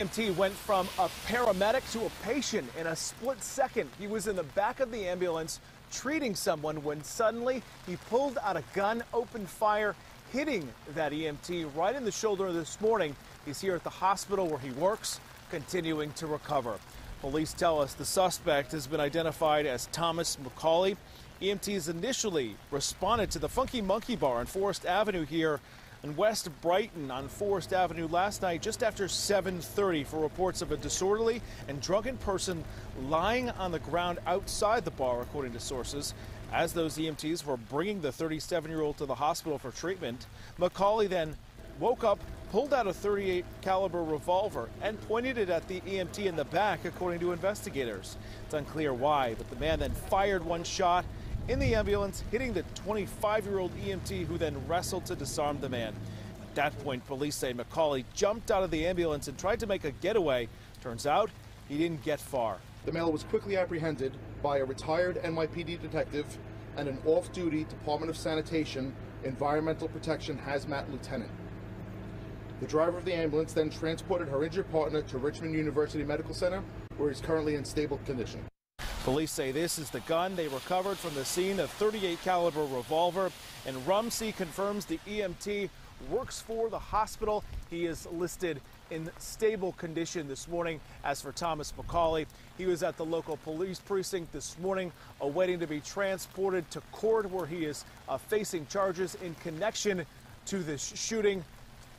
EMT went from a paramedic to a patient in a split second. He was in the back of the ambulance treating someone when suddenly he pulled out a gun, opened fire, hitting that EMT right in the shoulder this morning. He's here at the hospital where he works, continuing to recover. Police tell us the suspect has been identified as Thomas McCauley. EMTs initially responded to the Funky Monkey Bar on Forest Avenue here in West Brighton on Forest Avenue last night just after 7:30 for reports of a disorderly and drunken person lying on the ground outside the bar according to sources. As those EMTs were bringing the 37-year-old to the hospital for treatment, McCauley then woke up, pulled out a 38 caliber revolver and pointed it at the EMT in the back according to investigators. It's unclear why, but the man then fired one shot in the ambulance, hitting the 25 year old EMT who then wrestled to disarm the man. At that point, police say McCauley jumped out of the ambulance and tried to make a getaway. Turns out he didn't get far. The male was quickly apprehended by a retired NYPD detective and an off duty Department of Sanitation Environmental Protection hazmat lieutenant. The driver of the ambulance then transported her injured partner to Richmond University Medical Center, where he's currently in stable condition. Police say this is the gun they recovered from the scene, a 38 caliber revolver, and Rumsey confirms the EMT works for the hospital. He is listed in stable condition this morning. As for Thomas McCauley, he was at the local police precinct this morning, awaiting to be transported to court where he is uh, facing charges in connection to this shooting.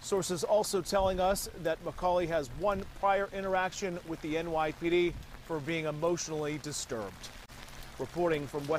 Sources also telling us that McCauley has one prior interaction with the NYPD for being emotionally disturbed. Reporting from West